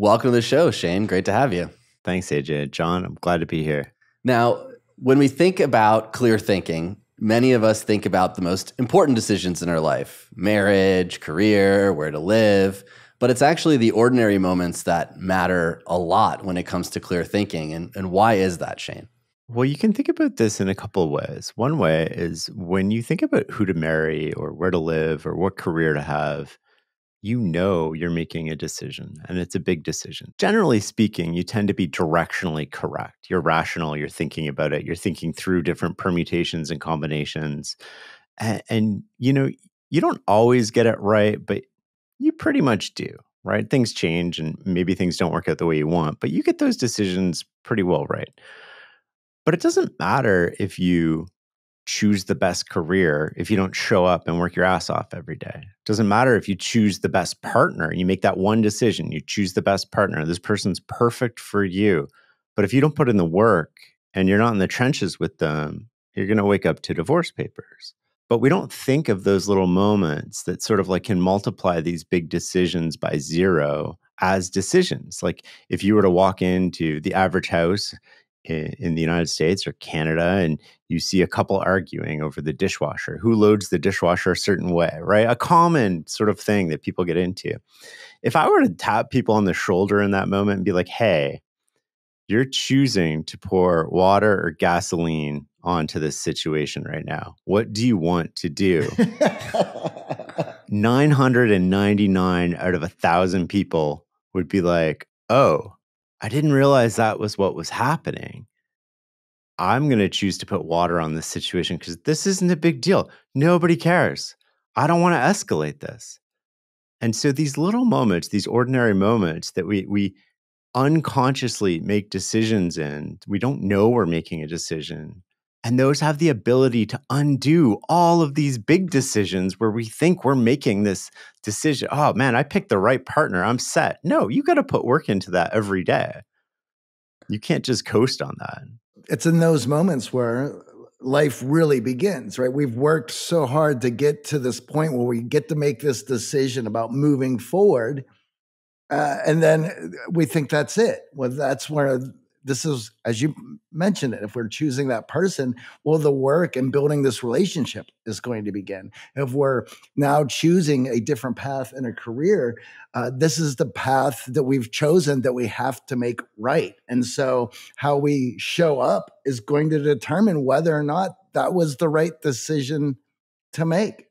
Welcome to the show, Shane. Great to have you. Thanks, AJ. John, I'm glad to be here. Now, when we think about clear thinking, many of us think about the most important decisions in our life marriage, career, where to live. But it's actually the ordinary moments that matter a lot when it comes to clear thinking. And, and why is that, Shane? Well, you can think about this in a couple of ways. One way is when you think about who to marry or where to live or what career to have, you know you're making a decision and it's a big decision. Generally speaking, you tend to be directionally correct. You're rational, you're thinking about it, you're thinking through different permutations and combinations. And, and you know, you don't always get it right, but you pretty much do, right? Things change and maybe things don't work out the way you want, but you get those decisions pretty well right. But it doesn't matter if you choose the best career if you don't show up and work your ass off every day. It doesn't matter if you choose the best partner. You make that one decision, you choose the best partner. This person's perfect for you. But if you don't put in the work and you're not in the trenches with them, you're going to wake up to divorce papers. But we don't think of those little moments that sort of like can multiply these big decisions by zero as decisions. Like if you were to walk into the average house in, in, the United States or Canada, and you see a couple arguing over the dishwasher. Who loads the dishwasher a certain way, right? A common sort of thing that people get into. If I were to tap people on the shoulder in that moment and be like, hey, you're choosing to pour water or gasoline onto this situation right now. What do you want to do? 999 out of a thousand people would be like, oh, I didn't realize that was what was happening. I'm going to choose to put water on this situation because this isn't a big deal. Nobody cares. I don't want to escalate this. And so these little moments, these ordinary moments that we we unconsciously make decisions in, we don't know we're making a decision. And those have the ability to undo all of these big decisions where we think we're making this decision. Oh man, I picked the right partner. I'm set. No, you got to put work into that every day. You can't just coast on that. It's in those moments where life really begins, right? We've worked so hard to get to this point where we get to make this decision about moving forward. Uh, and then we think that's it. Well, that's where this is as you mentioned it if we're choosing that person well the work and building this relationship is going to begin. If we're now choosing a different path in a career uh, this is the path that we've chosen that we have to make right. And so how we show up is going to determine whether or not that was the right decision to make.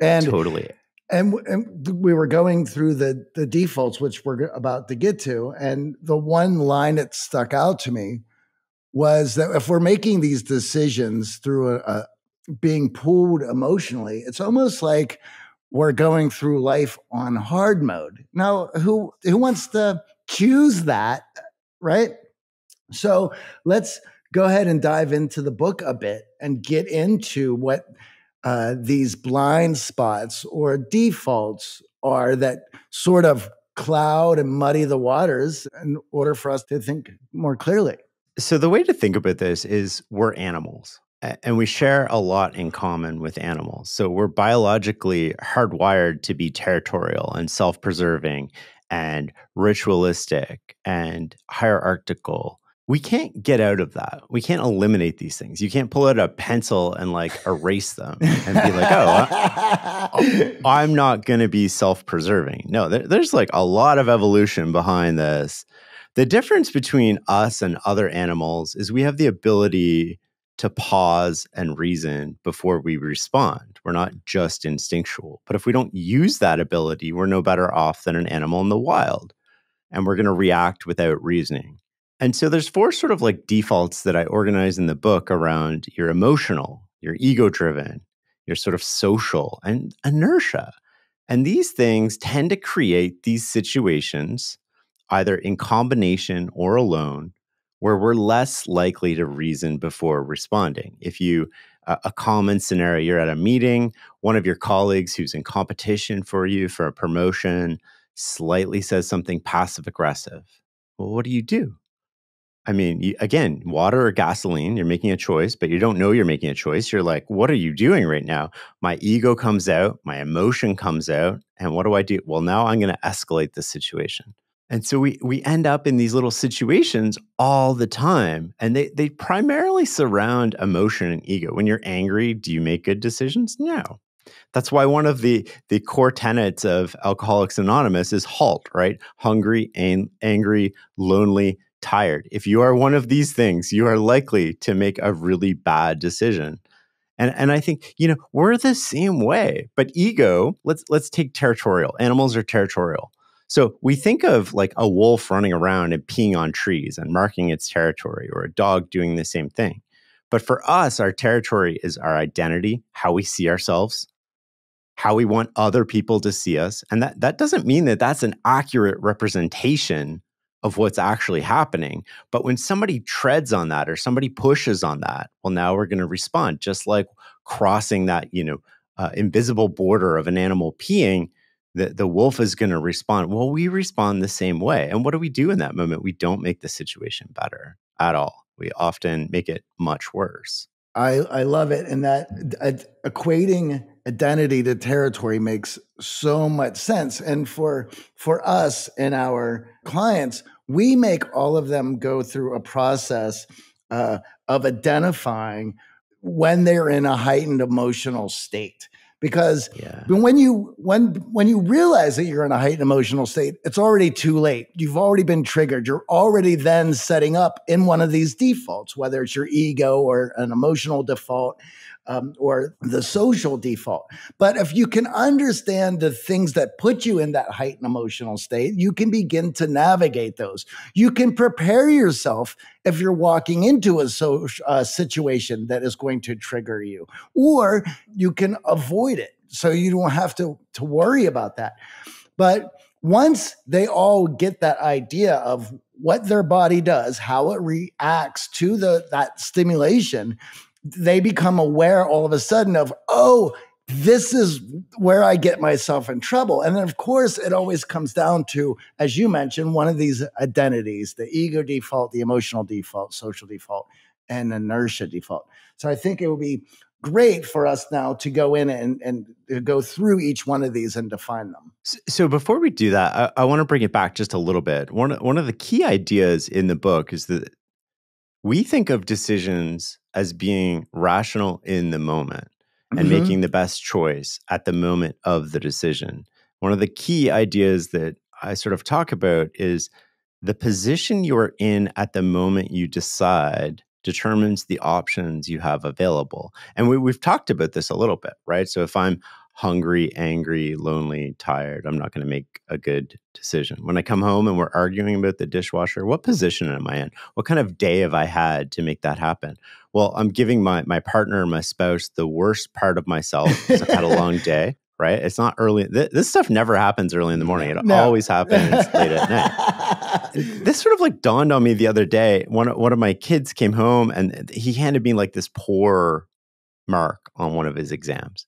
And totally and, and, we were going through the the defaults which we're about to get to and the one line that stuck out to me was that if we're making these decisions through a, a being pulled emotionally it's almost like we're going through life on hard mode. Now who who wants to choose that right? So let's go ahead and dive into the book a bit and get into what uh, these blind spots or defaults are that sort of cloud and muddy the waters in order for us to think more clearly. So, the way to think about this is we're animals and we share a lot in common with animals. So, we're biologically hardwired to be territorial and self preserving and ritualistic and hierarchical we can't get out of that. We can't eliminate these things. You can't pull out a pencil and like erase them and be like, oh, I'm not going to be self preserving. No, there, there's like a lot of evolution behind this. The difference between us and other animals is we have the ability to pause and reason before we respond. We're not just instinctual. But if we don't use that ability, we're no better off than an animal in the wild. And we're going to react without reasoning. And so there's four sort of like defaults that I organize in the book around your emotional, your ego driven, your sort of social and inertia. And these things tend to create these situations, either in combination or alone, where we're less likely to reason before responding. If you, uh, a common scenario, you're at a meeting, one of your colleagues who's in competition for you for a promotion slightly says something passive aggressive. Well, what do you do? I mean, you, again, water or gasoline, you're making a choice, but you don't know you're making a choice. You're like, what are you doing right now? My ego comes out, my emotion comes out. And what do I do? Well, now I'm going to escalate the situation. And so we we end up in these little situations all the time. And they they primarily surround emotion and ego. When you're angry, do you make good decisions? No. That's why one of the the core tenets of Alcoholics Anonymous is HALT, right? Hungry, ang- angry, lonely, tired. If you are one of these things, you are likely to make a really bad decision. And and I think, you know, we're the same way. But ego, let's let's take territorial. Animals are territorial. So we think of like a wolf running around and peeing on trees and marking its territory or a dog doing the same thing. But for us, our territory is our identity, how we see ourselves, how we want other people to see us. And that, that doesn't mean that that's an accurate representation of what's actually happening. But when somebody treads on that or somebody pushes on that, well, now we're going to respond, just like crossing that, you know, uh, invisible border of an animal peeing. The, the wolf is going to respond. Well, we respond the same way. And what do we do in that moment? We don't make the situation better at all. We often make it much worse. I, I love it. And that uh, equating identity to territory makes so much sense. And for for us and our clients, we make all of them go through a process uh, of identifying when they're in a heightened emotional state because yeah. when you when when you realize that you're in a heightened emotional state it's already too late. You've already been triggered. You're already then setting up in one of these defaults whether it's your ego or an emotional default um, or the social default. But if you can understand the things that put you in that heightened emotional state, you can begin to navigate those. You can prepare yourself if you're walking into a social uh, situation that is going to trigger you, or you can avoid it so you don't have to to worry about that. But once they all get that idea of what their body does, how it reacts to the that stimulation, they become aware all of a sudden of, oh, this is where I get myself in trouble. And then, of course, it always comes down to, as you mentioned, one of these identities the ego default, the emotional default, social default, and inertia default. So I think it would be great for us now to go in and, and go through each one of these and define them. So before we do that, I, I want to bring it back just a little bit. One, one of the key ideas in the book is that we think of decisions as being rational in the moment and mm-hmm. making the best choice at the moment of the decision. One of the key ideas that I sort of talk about is the position you're in at the moment you decide determines the options you have available. And we, have talked about this a little bit, right? So if I'm hungry, angry, lonely, tired, I'm not going to make a good decision. When I come home and we're arguing about the dishwasher, what position am I in? What kind of day have I had to make that happen? Well, I'm giving my my partner, my spouse, the worst part of myself because I've had a long day. Right? It's not early. Th- this stuff never happens early in the morning. It no. always happens late at night. This sort of like dawned on me the other day. One one of my kids came home and he handed me like this poor mark on one of his exams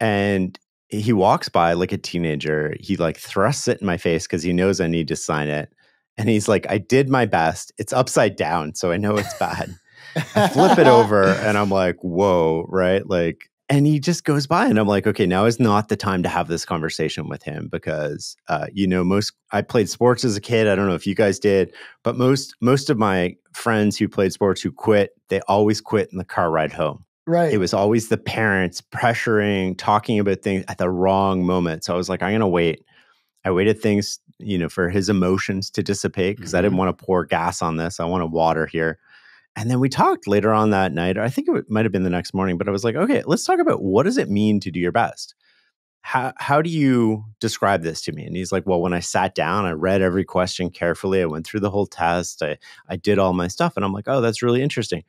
and he walks by like a teenager. He like thrusts it in my face because he knows I need to sign it. And he's like, I did my best. It's upside down, so I know it's bad. I flip it over and I'm like, whoa, right? Like, and he just goes by and I'm like, okay, now is not the time to have this conversation with him because uh, you know, most I played sports as a kid. I don't know if you guys did, but most most of my friends who played sports who quit, they always quit in the car ride home. Right. It was always the parents pressuring, talking about things at the wrong moment. So I was like, I'm going to wait. I waited things, you know, for his emotions to dissipate because mm-hmm. I didn't want to pour gas on this. I wanted water here. And then we talked later on that night. I think it might have been the next morning, but I was like, okay, let's talk about what does it mean to do your best? How, how do you describe this to me? And he's like, well, when I sat down, I read every question carefully. I went through the whole test. I, I did all my stuff. And I'm like, oh, that's really interesting.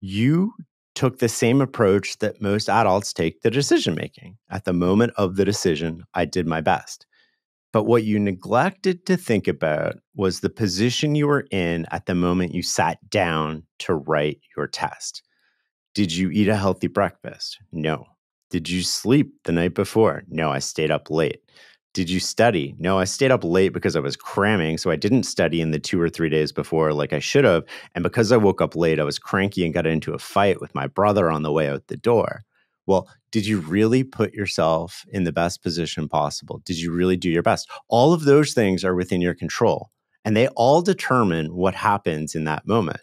You took the same approach that most adults take to decision making. At the moment of the decision, I did my best. But what you neglected to think about was the position you were in at the moment you sat down to write your test. Did you eat a healthy breakfast? No. Did you sleep the night before? No, I stayed up late. Did you study? No, I stayed up late because I was cramming. So I didn't study in the two or three days before like I should have. And because I woke up late, I was cranky and got into a fight with my brother on the way out the door. Well, did you really put yourself in the best position possible? Did you really do your best? All of those things are within your control and they all determine what happens in that moment.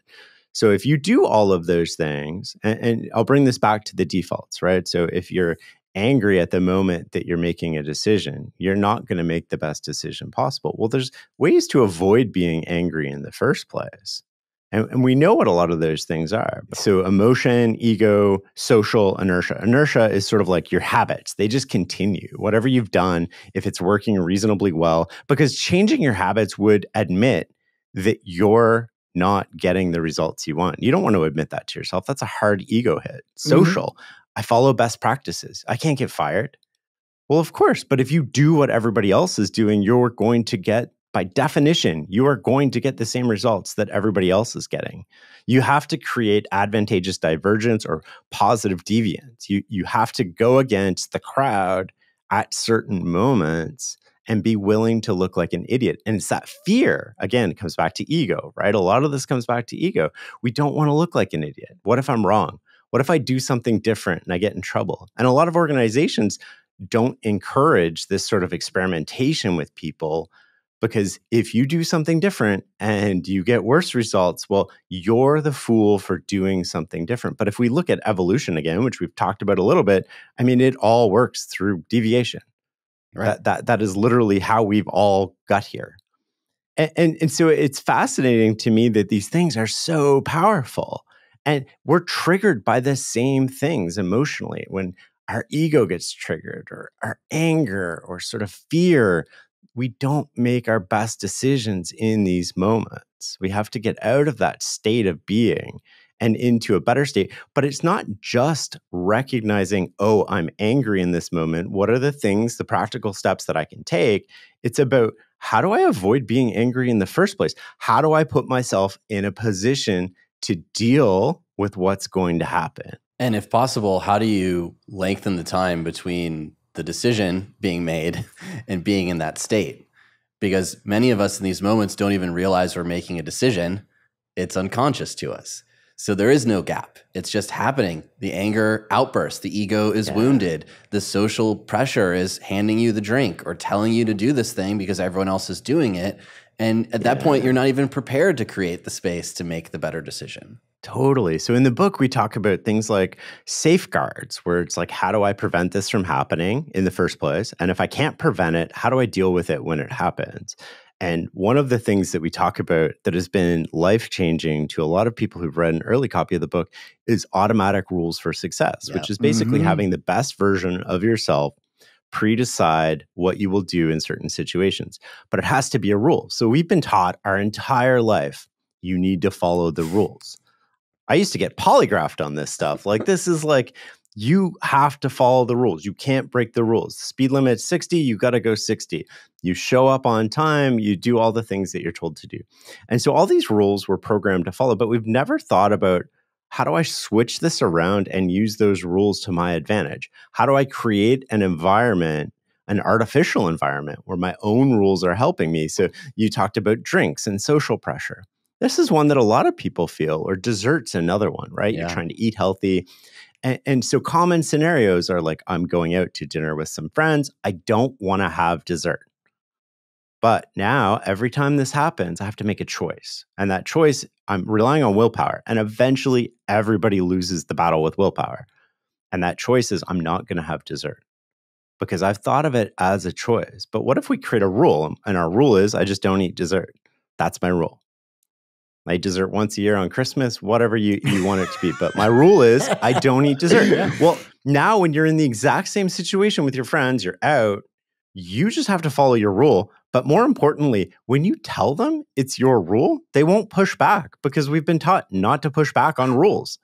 So if you do all of those things, and, and, I'll bring this back to the defaults, right? So if you're angry at the moment that you're making a decision, you're not going to make the best decision possible. Well, there's ways to avoid being angry in the first place. And, and, we know what a lot of those things are. So, emotion, ego, social, inertia. Inertia is sort of like your habits, they just continue. Whatever you've done, if it's working reasonably well, because changing your habits would admit that you're not getting the results you want. You don't want to admit that to yourself. That's a hard ego hit. Mm-hmm. Social, mm-hmm. I follow best practices. I can't get fired. Well, of course, but if you do what everybody else is doing, you're going to get by definition, you are going to get the same results that everybody else is getting. You have to create advantageous divergence or positive deviance. You, you have to go against the crowd at certain moments and be willing to look like an idiot. And it's that fear, again, comes back to ego, right? A lot of this comes back to ego. We don't want to look like an idiot. What if I'm wrong? What if I do something different and I get in trouble? And a lot of organizations don't encourage this sort of experimentation with people because if you do something different and you get worse results, well, you're the fool for doing something different. But if we look at evolution again, which we've talked about a little bit, I mean, it all works through deviation. Right. That, that, that is literally how we've all got here. And, and, and so it's fascinating to me that these things are so powerful. And we're triggered by the same things emotionally. When our ego gets triggered, or our anger, or sort of fear, we don't make our best decisions in these moments. We have to get out of that state of being and into a better state. But it's not just recognizing, oh, I'm angry in this moment. What are the things, the practical steps that I can take? It's about how do I avoid being angry in the first place? How do I put myself in a position to deal with what's going to happen? And if possible, how do you lengthen the time between the decision being made and being in that state. Because many of us in these moments don't even realize we're making a decision, it's unconscious to us. So there is no gap. It's just happening. The anger outburst, the ego is yeah. wounded, the social pressure is handing you the drink or telling you to do this thing because everyone else is doing it. And at that point, you're not even prepared to create the space to make the better decision. Totally. So in the book, we talk about things like safeguards, where it's like, how do I prevent this from happening in the first place? And if I can't prevent it, how do I deal with it when it happens? And one of the things that we talk about that has been life changing to a lot of people who've read an early copy of the book is automatic rules for success, which is basically mm-hmm. having the best version of yourself pre decide what you will do in certain situations. But it has to be a rule. So we've been taught our entire life you need to follow the rules. I used to get polygraphed on this stuff. Like this is like you have to follow the rules. You can't break the rules. Speed limit 60, you got to go 60. You show up on time, you do all the things that you're told to do. And so all these rules were programmed to follow, but we've never thought about how do I switch this around and use those rules to my advantage? How do I create an environment an artificial environment where my own rules are helping me. So you talked about drinks and social pressure. This is one that a lot of people feel, or desserts, another one, right? Yeah. You're trying to eat healthy. And, and, so common scenarios are like, I'm going out to dinner with some friends. I don't want to have dessert. But now, every time this happens, I have to make a choice. And that choice, I'm relying on willpower. And eventually, everybody loses the battle with willpower. And that choice is, I'm not going to have dessert because I've thought of it as a choice. But what if we create a rule? And our rule is, I just don't eat dessert. That's my rule. I eat dessert once a year on Christmas, whatever you, you want it to be. But my rule is I don't eat dessert. Yeah. Well, now when you're in the exact same situation with your friends, you're out, you just have to follow your rule. But more importantly, when you tell them it's your rule, they won't push back because we've been taught not to push back on rules.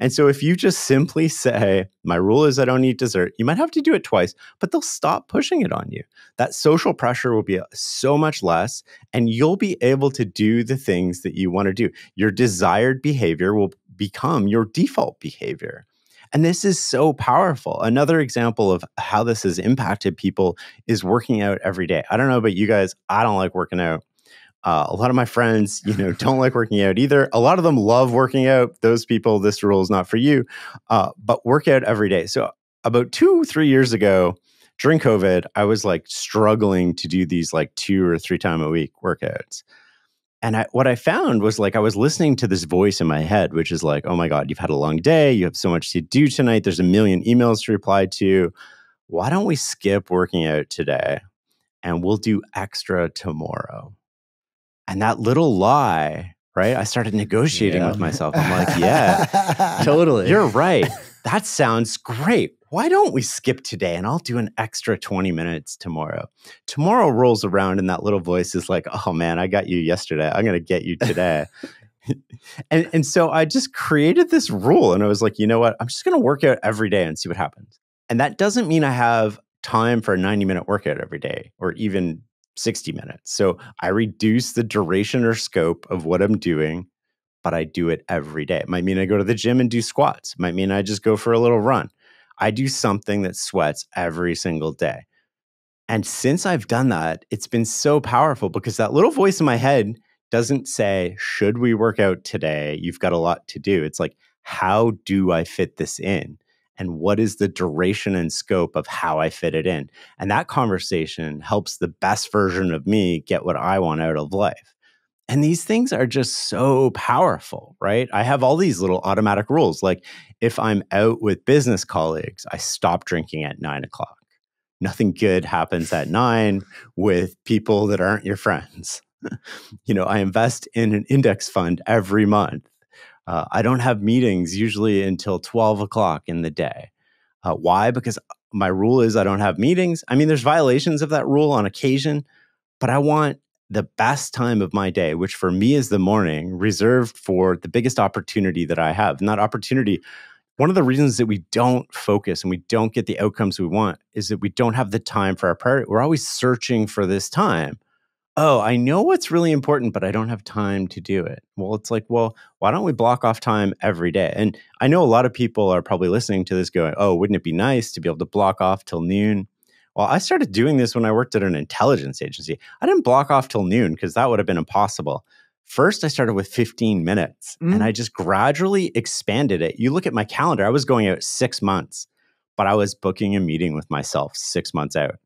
And so if you just simply say, my rule is I don't eat dessert, you might have to do it twice, but they'll stop pushing it on you. That social pressure will be uh, so much less, and you'll be able to do the things that you want to do. Your desired behavior will become your default behavior. And this is so powerful. Another example of how this has impacted people is working out every day. I don't know about you guys, I don't like working out. Uh, a lot of my friends, you know, don't like working out either. A lot of them love working out. Those people, this rule is not for you. Uh, but work out every day. So about two, three years ago, during COVID, I was like struggling to do these like two or three time a week workouts. And I, what I found was like I was listening to this voice in my head, which is like, oh my God, you've had a long day. You have so much to do tonight. There's a million emails to reply to. Why don't we skip working out today and we'll do extra tomorrow? And that little lie, right? I started negotiating yeah. with myself. I'm like, yeah, totally. You're right. That sounds great why don't we skip today and I'll do an extra 20 minutes tomorrow? Tomorrow rolls around and that little voice is like, oh man, I got you yesterday. I'm going to get you today. and, and so I just created this rule and I was like, you know what? I'm just going to work out every day and see what happens. And that doesn't mean I have time for a 90 minute workout every day or even 60 minutes. So I reduce the duration or scope of what I'm doing, but I do it every day. It might mean I go to the gym and do squats. It might mean I just go for a little run. I do something that sweats every single day. And since I've done that, it's been so powerful because that little voice in my head doesn't say, Should we work out today? You've got a lot to do. It's like, How do I fit this in? And what is the duration and scope of how I fit it in? And that conversation helps the best version of me get what I want out of life. And these things are just so powerful, right? I have all these little automatic rules. Like if I'm out with business colleagues, I stop drinking at nine o'clock. Nothing good happens at nine with people that aren't your friends. you know, I invest in an index fund every month. Uh, I don't have meetings usually until 12 o'clock in the day. Uh, why? Because my rule is I don't have meetings. I mean, there's violations of that rule on occasion, but I want the best time of my day, which for me is the morning, reserved for the biggest opportunity that I have. And that opportunity, one of the reasons that we don't focus and we don't get the outcomes we want is that we don't have the time for our priority. We're always searching for this time. Oh, I know what's really important, but I don't have time to do it. Well, it's like, well, why don't we block off time every day? And I know a lot of people are probably listening to this going, oh, wouldn't it be nice to be able to block off till noon? Well, I started doing this when I worked at an intelligence agency. I didn't block off till noon because that would have been impossible. First, I started with 15 minutes mm. and I just gradually expanded it. You look at my calendar, I was going out six months, but I was booking a meeting with myself six months out.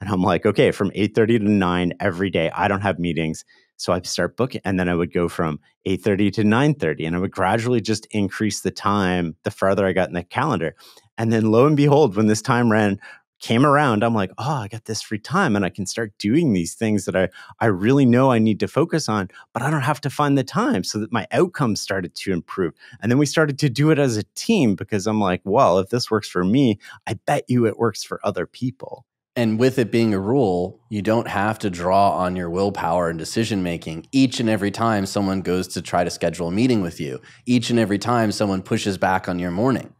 And I'm like, okay, from 8:30 to 9 every day, I don't have meetings. So I start booking and then I would go from 8:30 to 9:30 and I would gradually just increase the time the further I got in the calendar. And then lo and behold, when this time ran came around, I'm like, oh, I got this free time and I can start doing these things that I, I really know I need to focus on, but I don't have to find the time so that my outcomes started to improve. And then we started to do it as a team because I'm like, well, if this works for me, I bet you it works for other people. And with it being a rule, you don't have to draw on your willpower and decision making each and every time someone goes to try to schedule a meeting with you, each and every time someone pushes back on your morning.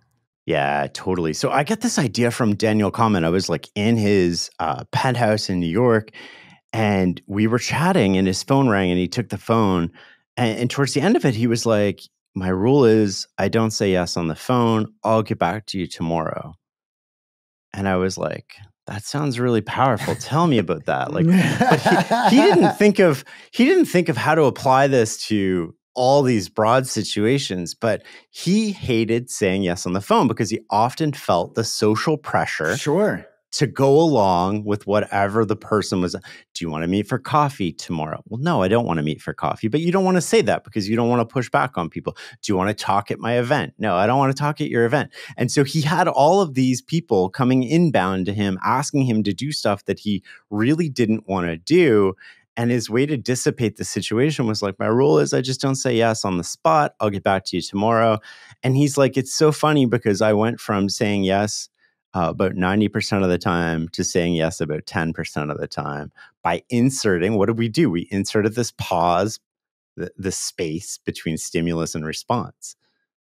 Yeah, totally. So I get this idea from Daniel Kahneman. I was like in his uh, penthouse in New York, and we were chatting, and his phone rang, and he took the phone. And, and towards the end of it, he was like, "My rule is I don't say yes on the phone. I'll get back to you tomorrow." And I was like, that sounds really powerful. Tell me about that. Like, he, he, didn't think of he didn't think of how to apply this to all these broad situations, but he hated saying yes on the phone because he often felt the social pressure. Sure. To go along with whatever the person was. Do you want to meet for coffee tomorrow? Well, no, I don't want to meet for coffee, but you don't want to say that because you don't want to push back on people. Do you want to talk at my event? No, I don't want to talk at your event. And so he had all of these people coming inbound to him, asking him to do stuff that he really didn't want to do. And his way to dissipate the situation was like, my rule is I just don't say yes on the spot. I'll get back to you tomorrow. And he's like, it's so funny because I went from saying yes uh, about 90% of the time to saying yes about 10% of the time by inserting what did we do? We inserted this pause, the, the space between stimulus and response.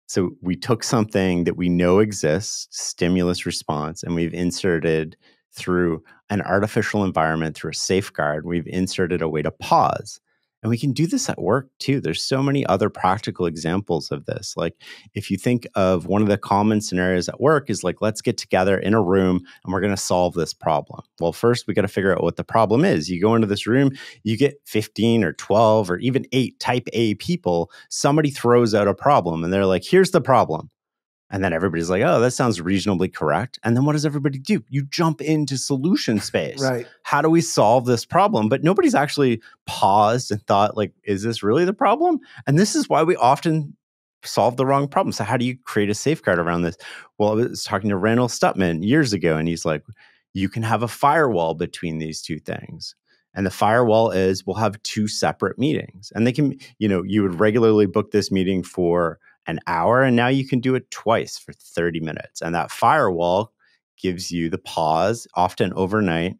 So we took something that we know exists, stimulus response, and we've inserted through an artificial environment, through a safeguard, we've inserted a way to pause. And we can do this at work too. There's so many other practical examples of this. Like if you think of one of the common scenarios at work is like, let's get together in a room and we're going to solve this problem. Well, first we got to figure out what the problem is. You go into this room, you get 15 or 12 or even eight type A people. Somebody throws out a problem and they're like, here's the problem. And then everybody's like, oh, that sounds reasonably correct. And then what does everybody do? You jump into solution space. Right. How do we solve this problem? But nobody's actually paused and thought, like, is this really the problem? And this is why we often solve the wrong problem. So, how do you create a safeguard around this? Well, I was talking to Randall Stutman years ago, and he's like, you can have a firewall between these two things. And the firewall is we'll have two separate meetings. And they can, you know, you would regularly book this meeting for an hour, and now you can do it twice for 30 minutes. And that firewall gives you the pause, often overnight,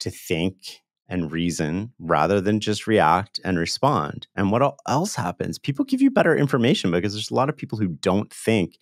to think and reason rather than just react and respond. And what else happens? People give you better information because there's a lot of people who don't think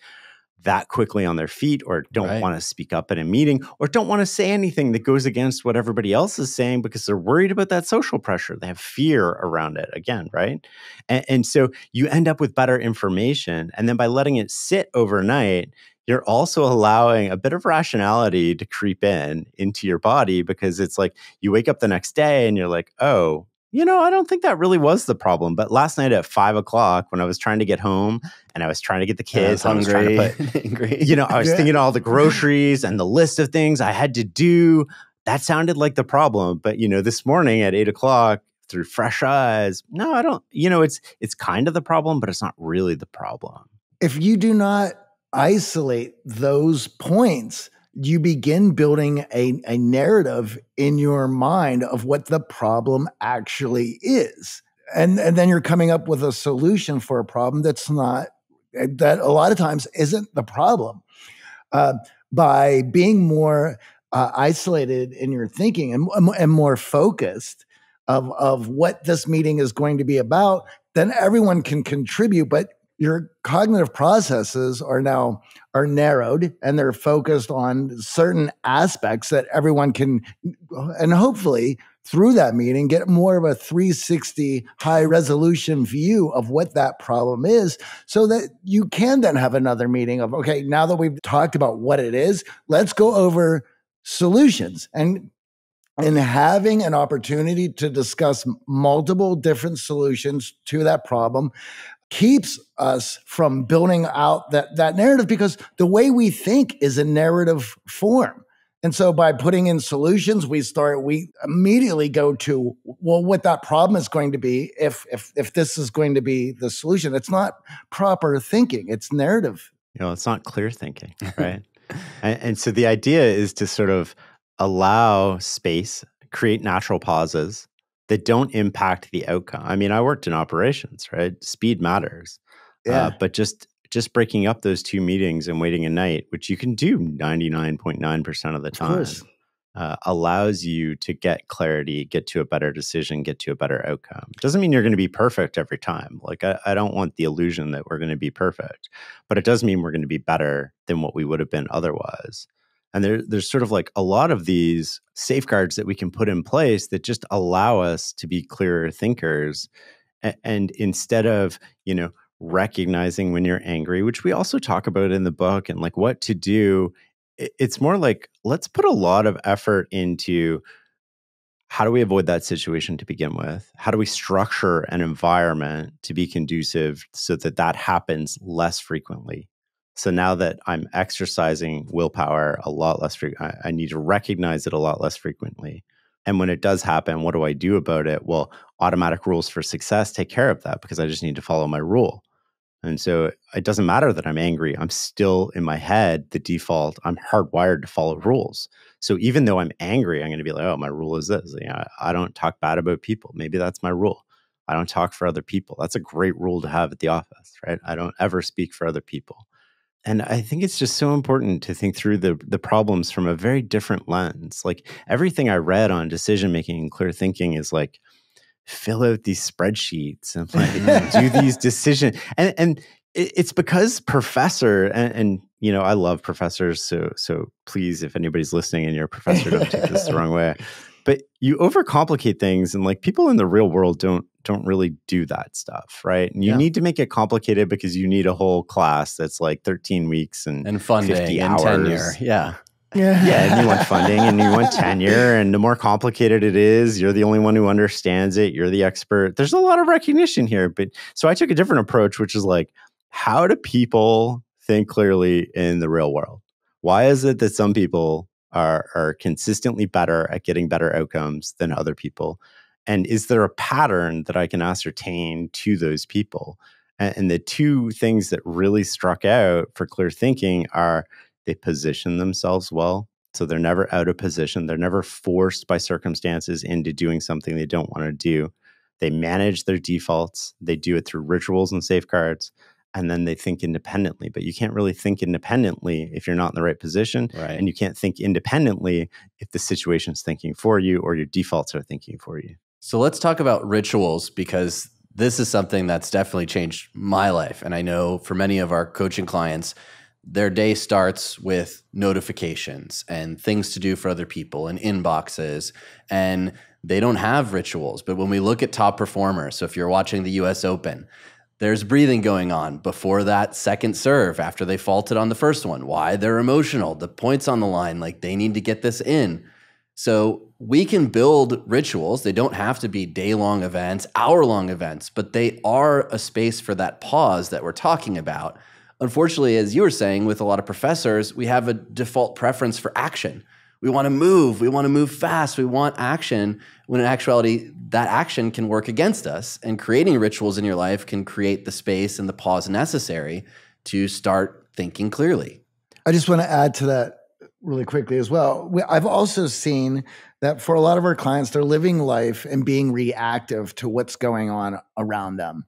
that quickly on their feet or don't right. want to speak up at a meeting or don't want to say anything that goes against what everybody else is saying because they're worried about that social pressure. They have fear around it again, right? And, and so you end up with better information. And then by letting it sit overnight, you're also allowing a bit of rationality to creep in into your body because it's like you wake up the next day and you're like, oh, you know, I don't think that really was the problem. But last night at five o'clock, when I was trying to get home and I was trying to get the kids, I was, I was trying to put, you know, I was yeah. thinking all the groceries and the list of things I had to do. That sounded like the problem. But you know, this morning at eight o'clock, through fresh eyes, no, I don't. You know, it's it's kind of the problem, but it's not really the problem. If you do not isolate those points, you begin building a, a narrative in your mind of what the problem actually is. And, and then you're coming up with a solution for a problem that's not, that a lot of times isn't the problem. Uh, by being more uh, isolated in your thinking and, and more focused of, of what this meeting is going to be about, then everyone can contribute, but your cognitive processes are now are narrowed and they're focused on certain aspects that everyone can and hopefully through that meeting get more of a 360 high resolution view of what that problem is so that you can then have another meeting of okay now that we've talked about what it is let's go over solutions. And and having an opportunity to discuss multiple different solutions to that problem keeps us from building out that that narrative because the way we think is a narrative form. And so by putting in solutions, we start we immediately go to well what that problem is going to be if if if this is going to be the solution. It's not proper thinking, it's narrative. You know, it's not clear thinking, right? and, and so the idea is to sort of allow space, create natural pauses that don't impact the outcome. I mean, I worked in operations, right? Speed matters. Uh, yeah. Uh, but just just breaking up those two meetings and waiting a night, which you can do 99.9% of the time, of uh, allows you to get clarity, get to a better decision, get to a better outcome. Doesn't mean you're going to be perfect every time. Like, I, I don't want the illusion that we're going to be perfect, but it does mean we're going to be better than what we would have been otherwise. And there, there's sort of like a lot of these safeguards that we can put in place that just allow us to be clearer thinkers. And instead of, you know, recognizing when you're angry, which we also talk about in the book and like what to do, it's more like let's put a lot of effort into how do we avoid that situation to begin with? How do we structure an environment to be conducive so that that happens less frequently? So now that I'm exercising willpower a lot less frequently, I need to recognize it a lot less frequently. And when it does happen, what do I do about it? Well, automatic rules for success take care of that because I just need to follow my rule. And so it doesn't matter that I'm angry. I'm still in my head, the default, I'm hardwired to follow rules. So even though I'm angry, I'm going to be like, oh, my rule is this. You know, I don't talk bad about people. Maybe that's my rule. I don't talk for other people. That's a great rule to have at the office, right? I don't ever speak for other people and I think it's just so important to think through the the problems from a very different lens. Like everything I read on decision making and clear thinking is like fill out these spreadsheets and like mm-hmm. do these decisions. And and it's because professor and, and, you know I love professors. So so please, if anybody's listening and you're a professor, don't take this the wrong way. But you overcomplicate things, and like people in the real world don't don't really do that stuff, right? And you yeah. need to make it complicated because you need a whole class that's like 13 weeks and, and funding 50 hours. and tenure. Yeah. Yeah. yeah, and you want funding and you want tenure, and the more complicated it is, you're the only one who understands it. You're the expert. There's a lot of recognition here, but so I took a different approach, which is like, how do people think clearly in the real world? Why is it that some people are, are consistently better at getting better outcomes than other people? And is there a pattern that I can ascertain to those people? And, and the two things that really struck out for clear thinking are they position themselves well. So they're never out of position. They're never forced by circumstances into doing something they don't want to do. They manage their defaults. They do it through rituals and safeguards and then they think independently. But you can't really think independently if you're not in the right position. Right. And you can't think independently if the situation's thinking for you or your defaults are thinking for you. So let's talk about rituals because this is something that's definitely changed my life. And I know for many of our coaching clients, their day starts with notifications and things to do for other people and inboxes. And they don't have rituals. But when we look at top performers, so if you're watching the US Open, there's breathing going on before that second serve after they faulted on the first one. Why? They're emotional. The points on the line, like they need to get this in. So we can build rituals. They don't have to be day long events, hour long events, but they are a space for that pause that we're talking about. Unfortunately, as you were saying, with a lot of professors, we have a default preference for action. We want to move. We want to move fast. We want action. When in actuality, that action can work against us. And creating rituals in your life can create the space and the pause necessary to start thinking clearly. I just want to add to that really quickly as well. I've also seen that for a lot of our clients, they're living life and being reactive to what's going on around them.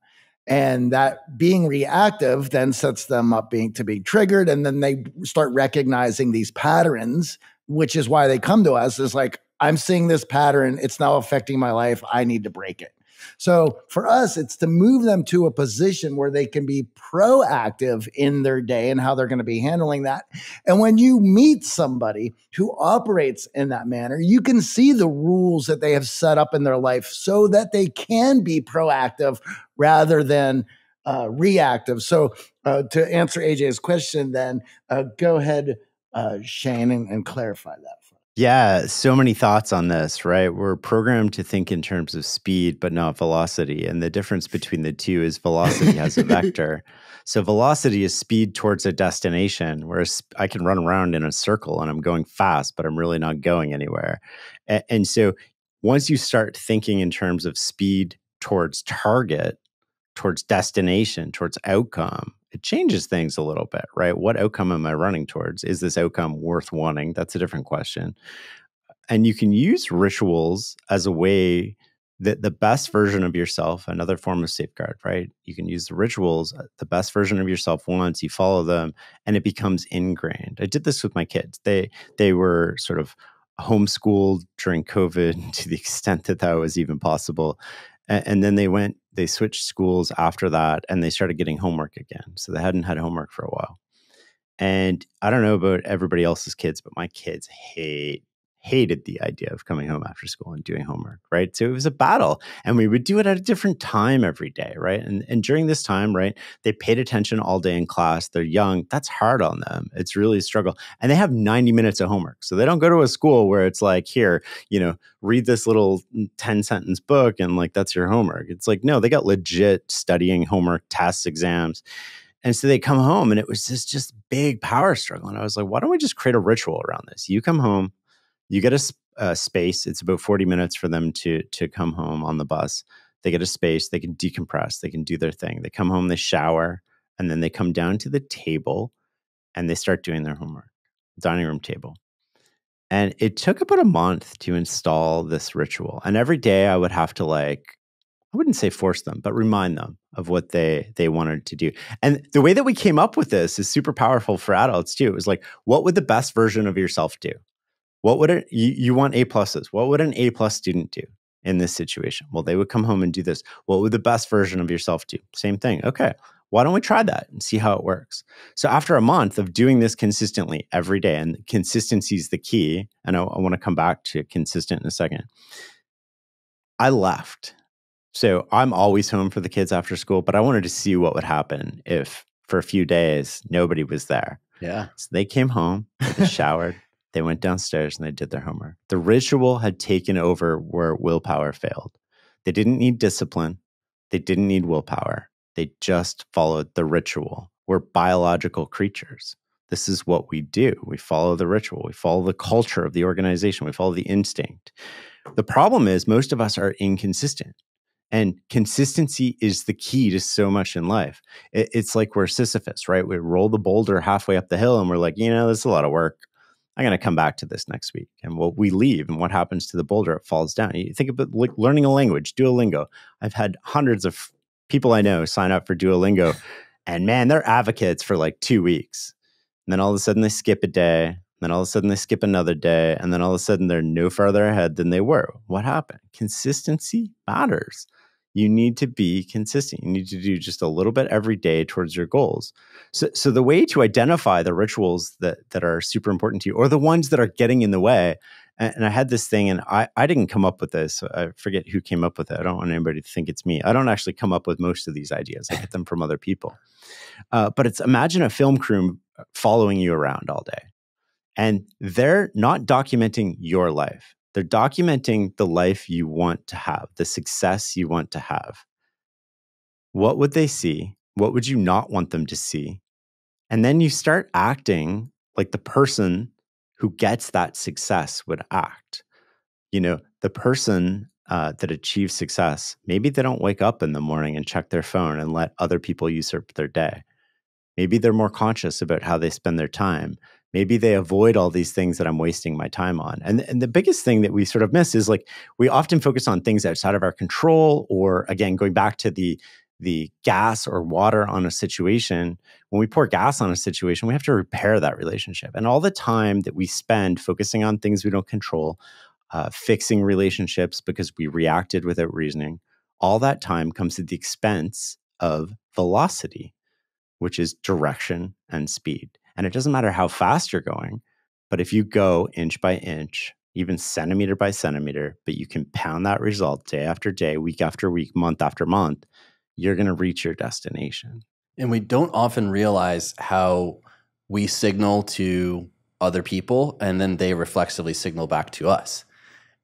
And that being reactive then sets them up being to be triggered. And then they start recognizing these patterns which is why they come to us is like i'm seeing this pattern. It's now affecting my life. I need to break it. So for us it's to move them to a position where they can be proactive in their day and how they're going to be handling that. And when you meet somebody who operates in that manner you can see the rules that they have set up in their life so that they can be proactive rather than uh, reactive. So uh, to answer aj's question then uh, go ahead uh, Shane and, and clarify that. For. Yeah, so many thoughts on this, right? We're programmed to think in terms of speed, but not velocity. And the difference between the two is velocity has a vector. So, velocity is speed towards a destination, whereas I can run around in a circle and I'm going fast, but I'm really not going anywhere. And, and so, once you start thinking in terms of speed towards target, towards destination, towards outcome, it changes things a little bit, right? What outcome am I running towards? Is this outcome worth wanting? That's a different question. And you can use rituals as a way that the best version of yourself, another form of safeguard, right? You can use the rituals, uh, the best version of yourself once you follow them, and it becomes ingrained. I did this with my kids. They they were sort of homeschooled during COVID to the extent that that was even possible. And, and then they went, they switched schools after that and they started getting homework again. So they hadn't had homework for a while. And I don't know about everybody else's kids, but my kids hate hated the idea of coming home after school and doing homework, right? So it was a battle. And we would do it at a different time every day, right? And, and during this time, right, they paid attention all day in class. They're young. That's hard on them. It's really a struggle. And they have 90 minutes of homework. So they don't go to a school where it's like, here, you know, read this little 10 sentence book and like that's your homework. It's like, no, they got legit studying homework, tests, exams. And so they come home and it was this just big power struggle. And I was like, why don't we just create a ritual around this? You come home, you get a, a, space. It's about 40 minutes for them to to come home on the bus. They get a space. They can decompress. They can do their thing. They come home. They shower, and then they come down to the table, and they start doing their homework. Dining room table. And it took about a month to install this ritual. And every day I would have to like I wouldn't say force them, but remind them of what they they wanted to do. And the way that we came up with this is super powerful for adults too. It was like, what would the best version of yourself do? What would it, you, you want A pluses? What would an A plus student do in this situation? Well, they would come home and do this. What would the best version of yourself do? Same thing. Okay, why don't we try that and see how it works? So after a month of doing this consistently every day, and consistency is the key, and I, I want to come back to consistent in a second. I left. So I'm always home for the kids after school, but I wanted to see what would happen if for a few days nobody was there. Yeah. So they came home, they showered, they went downstairs and they did their homework. The ritual had taken over where willpower failed. They didn't need discipline, they didn't need willpower. They just followed the ritual We're biological creatures. This is what we do. We follow the ritual, we follow the culture of the organization, we follow the instinct. The problem is, most of us are inconsistent. And consistency is the key to so much in life. It, it's like we're Sisyphus, right? We roll the boulder halfway up the hill and we're like, you know, this is a lot of work. I'm going to come back to this next week. And well, we leave, and what happens to the boulder? It falls down. You think about like learning a language, Duolingo. I've had hundreds of people I know sign up for Duolingo, and man, they're advocates for like two weeks. And then all of a sudden they skip a day. And Then all of a sudden they skip another day. And then all of a sudden they're no further ahead than they were. What happened? Consistency matters you need to be consistent. You need to do just a little bit every day towards your goals. So, so the way to identify the rituals that that are super important to you, or the ones that are getting in the way. And, and I had this thing, and I I didn't come up with this. I forget who came up with it. I don't want anybody to think it's me. I don't actually come up with most of these ideas. I get them from other people. Uh, but it's imagine a film crew following you around all day, and they're not documenting your life they're documenting the life you want to have, the success you want to have. What would they see? What would you not want them to see? And then you start acting like the person who gets that success would act. You know, the person uh, that achieves success, maybe they don't wake up in the morning and check their phone and let other people usurp their day. Maybe they're more conscious about how they spend their time maybe they avoid all these things that i'm wasting my time on. And, and the biggest thing that we sort of miss is like we often focus on things outside of our control or again going back to the the gas or water on a situation when we pour gas on a situation we have to repair that relationship. And all the time that we spend focusing on things we don't control uh, fixing relationships because we reacted without reasoning all that time comes at the expense of velocity which is direction and speed and it doesn't matter how fast you're going, but if you go inch by inch, even centimeter by centimeter, but you can pound that result day after day, week after week, month after month, you're going to reach your destination. And we don't often realize how we signal to other people and then they reflexively signal back to us.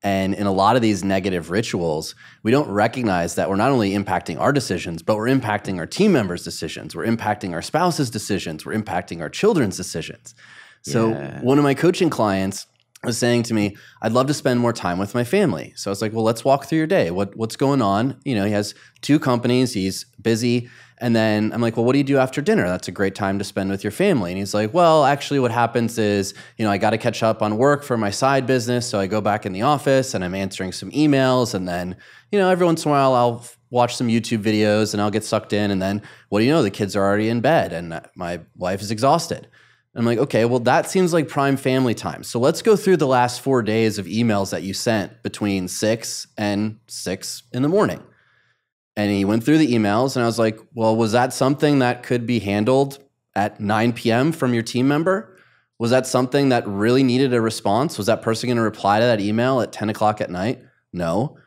And in a lot of these negative rituals, we don't recognize that we're not only impacting our decisions, but we're impacting our team members' decisions. We're impacting our spouse's decisions. We're impacting our children's decisions. So, yeah. one of my coaching clients was saying to me, I'd love to spend more time with my family. So I was like, well, let's walk through your day. What, what's going on? You know, he has two companies, he's busy. And then I'm like, well, what do you do after dinner? That's a great time to spend with your family. And he's like, well, actually, what happens is, you know, I got to catch up on work for my side business. So I go back in the office and I'm answering some emails. And then, you know, every once in a while, I'll watch some YouTube videos and I'll get sucked in. And then, what do you know? The kids are already in bed and my wife is exhausted. I'm like, okay, well, that seems like prime family time. So let's go through the last four days of emails that you sent between six and six in the morning. And he went through the emails, and I was like, well, was that something that could be handled at 9 p.m. from your team member? Was that something that really needed a response? Was that person going to reply to that email at 10 o'clock at night? No.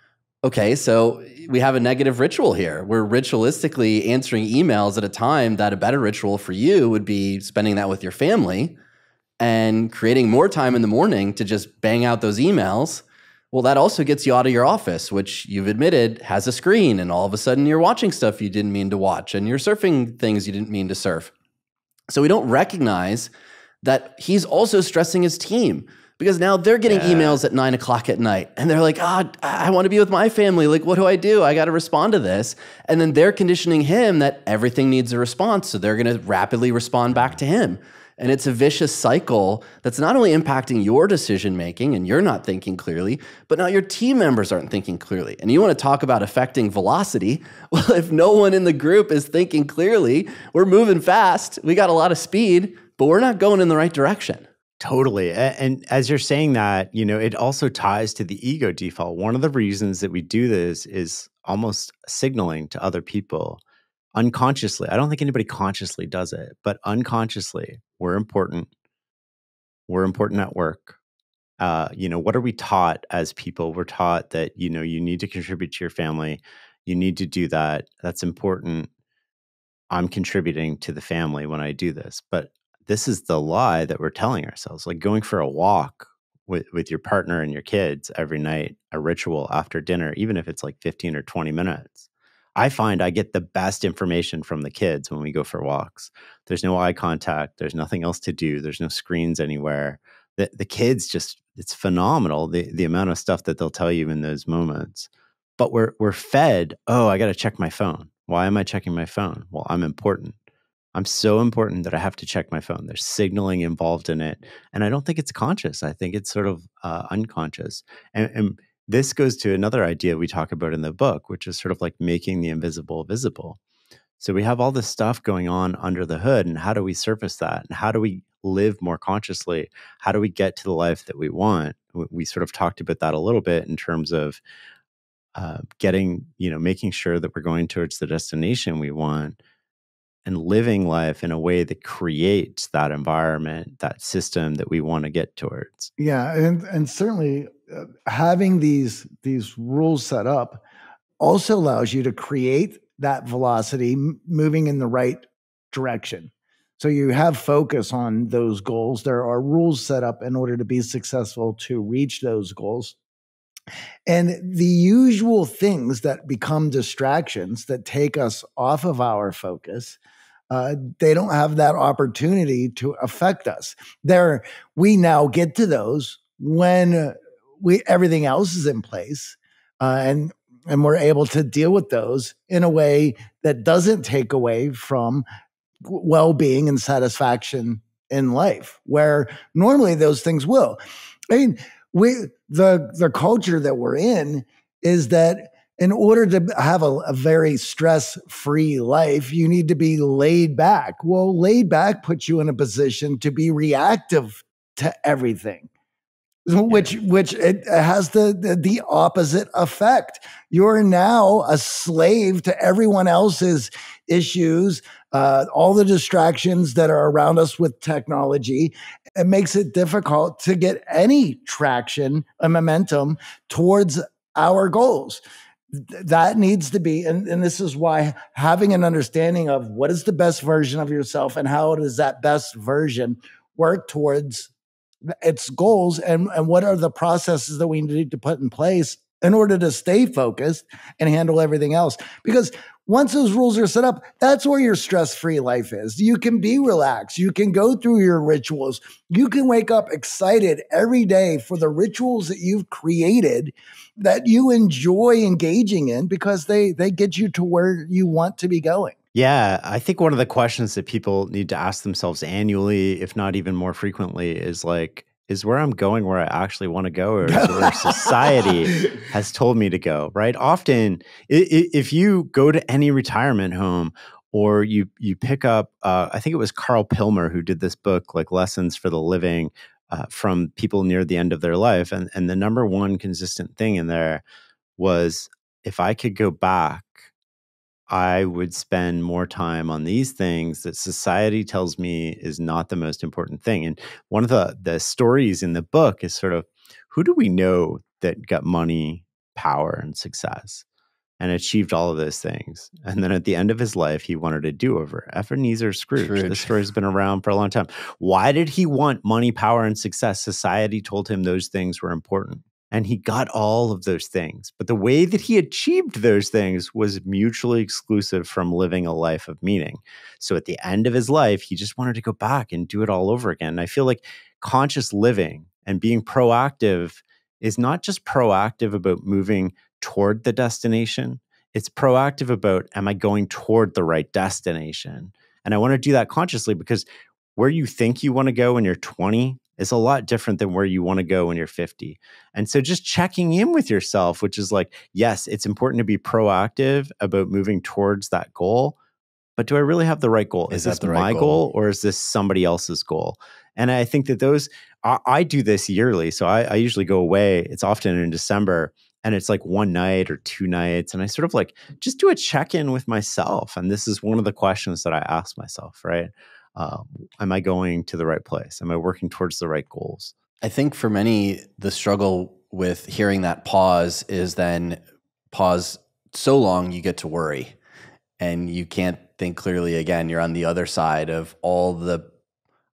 Okay, so we have a negative ritual here. We're ritualistically answering emails at a time that a better ritual for you would be spending that with your family and creating more time in the morning to just bang out those emails well, that also gets you out of your office, which you've admitted has a screen, and all of a sudden you're watching stuff you didn't mean to watch, and you're surfing things you didn't mean to surf. So we don't recognize that he's also stressing his team because now they're getting yeah. emails at nine o'clock at night and they're like, ah, oh, I want to be with my family. Like, what do I do? I got to respond to this. And then they're conditioning him that everything needs a response. So they're going to rapidly respond back to him. And it's a vicious cycle that's not only impacting your decision making and you're not thinking clearly, but now your team members aren't thinking clearly. And you want to talk about affecting velocity? Well, if no one in the group is thinking clearly, we're moving fast, we got a lot of speed, but we're not going in the right direction. Totally. And as you're saying that, you know, it also ties to the ego default. One of the reasons that we do this is almost signaling to other people unconsciously. I don't think anybody consciously does it, but unconsciously, we're important. We're important at work. Uh, you know, what are we taught as people? We're taught that, you know, you need to contribute to your family. You need to do that. That's important. I'm contributing to the family when I do this. But this is the lie that we're telling ourselves. Like going for a walk with, with your partner and your kids every night, a ritual after dinner, even if it's like 15 or 20 minutes I find I get the best information from the kids when we go for walks. There's no eye contact, there's nothing else to do, there's no screens anywhere. The, the kids just, it's phenomenal the, the amount of stuff that they'll tell you in those moments. But we're, we're fed, oh, I got to check my phone. Why am I checking my phone? Well, I'm important. I'm so important that I have to check my phone. There's signaling involved in it. And I don't think it's conscious. I think it's sort of uh, unconscious. And, and this goes to another idea we talk about in the book, which is sort of like making the invisible visible. So we have all this stuff going on under the hood, and how do we surface that? And how do we live more consciously? How do we get to the life that we want? We sort of talked about that a little bit in terms of uh, getting, you know, making sure that we're going towards the destination we want and living life in a way that creates that environment, that system that we want to get towards. Yeah, and and certainly uh, having these these rules set up also allows you to create that velocity moving in the right direction. So you have focus on those goals. There are rules set up in order to be successful to reach those goals. And the usual things that become distractions that take us off of our focus, uh, they don't have that opportunity to affect us. There, we now get to those when we everything else is in place, uh, and and we're able to deal with those in a way that doesn't take away from well-being and satisfaction in life, where normally those things will. I mean we the the culture that we're in is that in order to have a, a very stress free life, you need to be laid back. Well, laid back puts you in a position to be reactive to everything which which it has the, the, the opposite effect you're now a slave to everyone else's issues uh, all the distractions that are around us with technology it makes it difficult to get any traction and momentum towards our goals that needs to be and, and this is why having an understanding of what is the best version of yourself and how does that best version work towards its goals and, and what are the processes that we need to put in place in order to stay focused and handle everything else. Because once those rules are set up, that's where your stress free life is. You can be relaxed. You can go through your rituals. You can wake up excited every day for the rituals that you've created that you enjoy engaging in because they, they get you to where you want to be going. Yeah, I think one of the questions that people need to ask themselves annually, if not even more frequently, is like, is where I'm going where I actually want to go, or where society has told me to go? Right? Often, if you go to any retirement home or you you pick up, uh, I think it was Karl Pillemer who did this book, like Lessons for the Living, uh, from people near the end of their life, and and the number one consistent thing in there was if I could go back I would spend more time on these things that society tells me is not the most important thing. And one of the the stories in the book is sort of who do we know that got money, power, and success? and achieved all of those things. And then at the end of his life, he wanted a do over. Ebenezer Scrooge. Scrooge. This story's been around for a long time. Why did he want money, power, and success? Society told him those things were important and he got all of those things. But the way that he achieved those things was mutually exclusive from living a life of meaning. So at the end of his life, he just wanted to go back and do it all over again. And I feel like conscious living and being proactive is not just proactive about moving toward the destination, it's proactive about am I going toward the right destination? And I want to do that consciously because where you think you want to go when you're 20 is a lot different than where you want to go when you're 50. And so just checking in with yourself, which is like, yes, it's important to be proactive about moving towards that goal. But do I really have the right goal? Is, is this right my goal? goal? or is this somebody else's goal? And I think that those, I, I do this yearly. So I, I usually go away. It's often in December and it's like one night or two nights and i sort of like just do a check-in with myself and this is one of the questions that i ask myself right uh, am I going to the right place? Am I working towards the right goals? I think for many, the struggle with hearing that pause is then pause so long you get to worry and you can't think clearly again. You're on the other side of all the